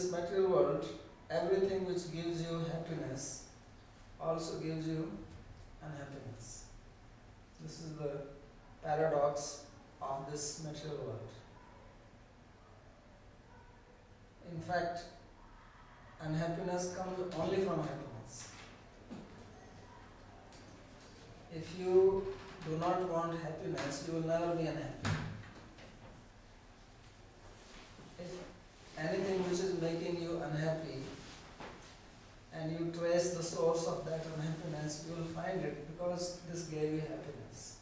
this material world, everything which gives you happiness also gives you unhappiness. This is the paradox of this material world. In fact, unhappiness comes only from happiness. If you do not want happiness, you will never be unhappy. If anything which is making you unhappy and you trace the source of that unhappiness, you will find it because this gave you happiness.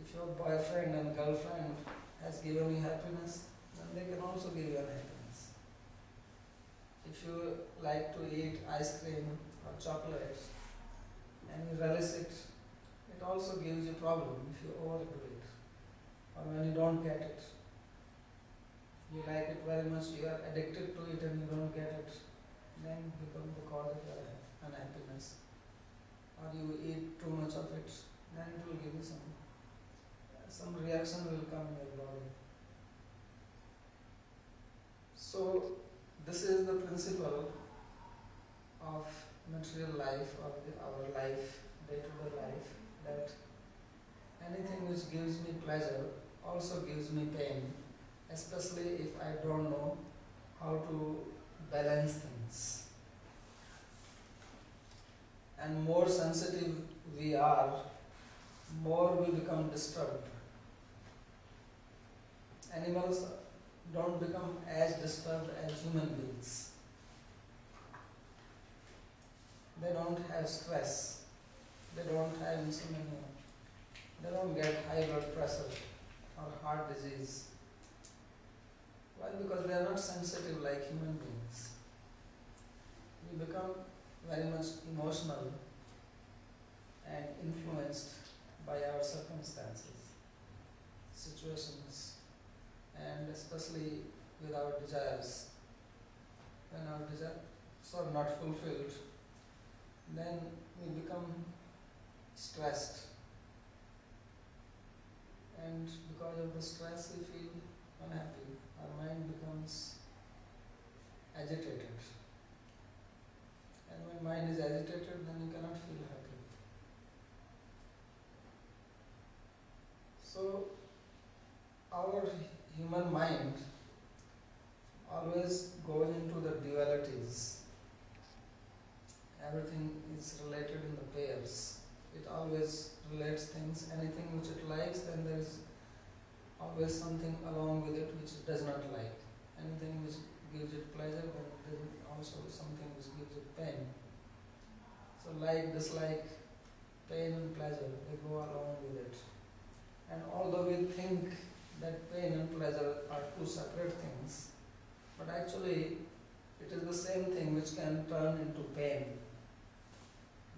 If your boyfriend and girlfriend has given you happiness, then they can also give you unhappiness. If you like to eat ice cream or chocolate and you relish it, it also gives you problem if you overdo it or when you don't get it. You like it very much, you are addicted to it and you don't get it, then become the cause of your unhappiness. Or you eat too much of it, then it will give you some some reaction will come in your body. So this is the principle of material life or the, our life, day-to-day life, that anything which gives me pleasure also gives me pain, especially if I don't know how to balance things. And more sensitive we are, more we become disturbed. Animals don't become as disturbed as human beings. They don't have stress. They don't have insomnia. They don't get high blood pressure or heart disease. Why? Because they are not sensitive like human beings. We become very much emotional and influenced by our circumstances, situations, and especially with our desires. When our desires are not fulfilled, then we become stressed. And because of the stress, we feel unhappy. Our mind becomes agitated. And when mind is agitated, then you cannot feel happy. So, our human mind always going into the dualities. Everything is related in the pairs. It always relates things, anything which it likes, then there is always something along with it which it does not like. Anything which gives it pleasure, but also something which gives it pain. So like, dislike, pain and pleasure, they go along with it. And although we think that pain and pleasure are two separate things, but actually it is the same thing which can turn into pain.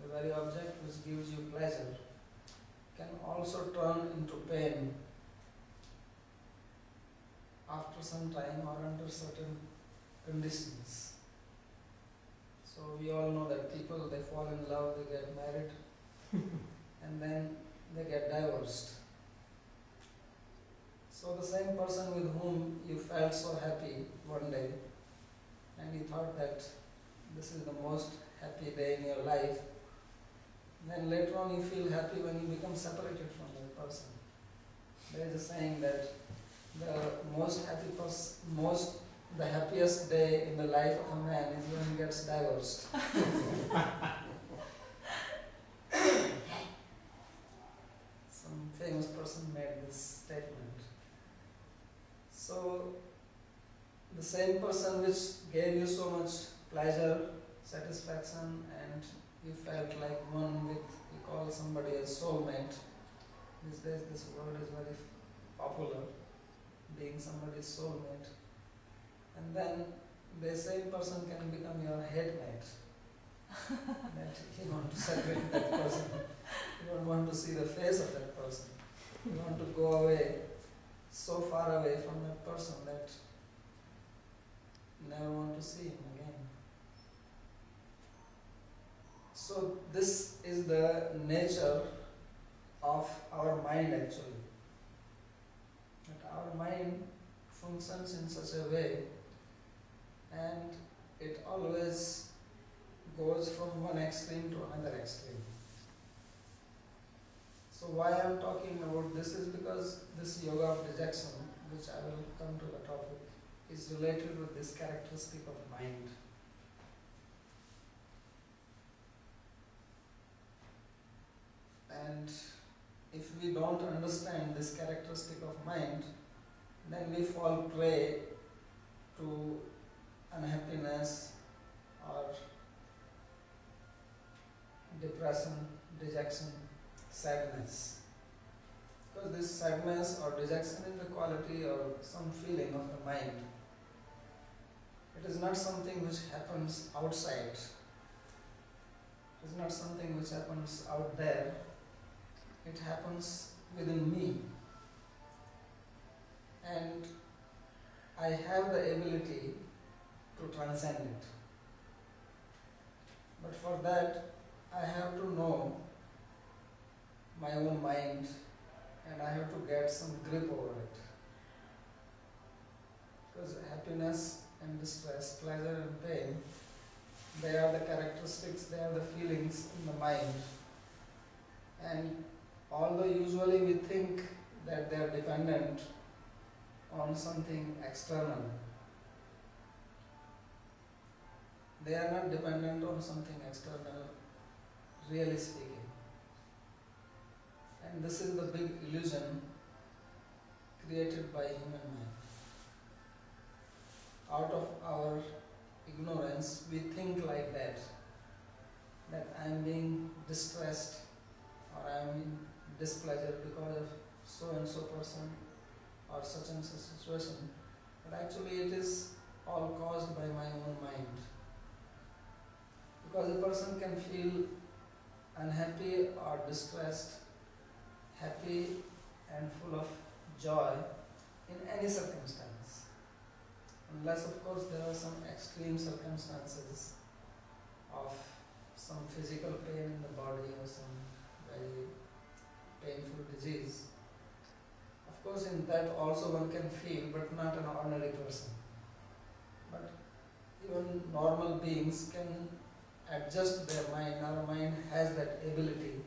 The very object which gives you pleasure can also turn into pain after some time or under certain conditions. So we all know that people they fall in love, they get married, and then they get divorced. So the same person with whom you felt so happy one day, and you thought that this is the most happy day in your life, then later on you feel happy when you become separated from that person. There is a saying that the most happy most the happiest day in the life of a man is when he gets divorced. Some famous person made this statement. So, the same person which gave you so much pleasure, satisfaction, and you felt like one with, you call somebody a soulmate. These days, this word is very popular, being somebody's soulmate. And then the same person can become your headmate. that you want to separate that person. You don't want to see the face of that person. You want to go away, so far away from that person that you never want to see him again. So this is the nature of our mind actually. Our mind functions in such a way and it always goes from one extreme to another extreme. So why I am talking about this is because this yoga of dejection, which I will come to the topic, is related with this characteristic of mind. And if we don't understand this characteristic of mind, then we fall prey to unhappiness or depression, dejection, sadness. Because this sadness or dejection is the quality or some feeling of the mind. It is not something which happens outside. It is not something which happens out there. It happens within me. And I have the ability to transcend it. But for that, I have to know my own mind and I have to get some grip over it. Because happiness and distress, pleasure and pain, they are the characteristics, they are the feelings in the mind. And although usually we think that they are dependent on something external, they are not dependent on something external, really speaking. And this is the big illusion created by human mind. Out of our ignorance, we think like that, that I am being distressed or I am in displeasure because of so and so person or such and such situation. But actually, it is all caused by my own mind. Because a person can feel unhappy or distressed happy and full of joy in any circumstance. Unless, of course, there are some extreme circumstances of some physical pain in the body or some very painful disease. Of course, in that also one can feel, but not an ordinary person. But even normal beings can adjust their mind. Our mind has that ability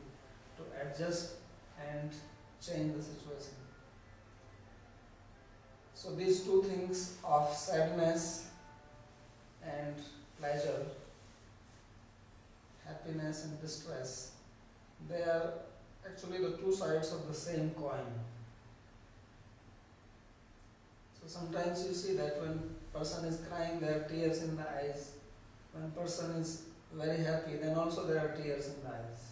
to adjust and change the situation. So these two things of sadness and pleasure, happiness and distress, they are actually the two sides of the same coin. So sometimes you see that when person is crying, there are tears in the eyes. When person is very happy, then also there are tears in the eyes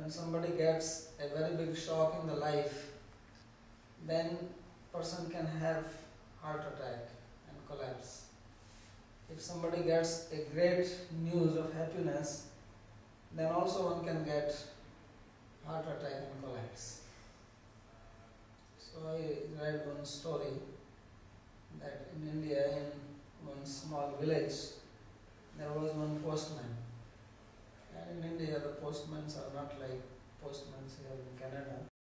when somebody gets a very big shock in the life, then person can have heart attack and collapse. If somebody gets a great news of happiness, then also one can get heart attack and collapse. So I read one story that in India, in one small village, there was one postman And in India, the postmen are not like postmen here in Canada.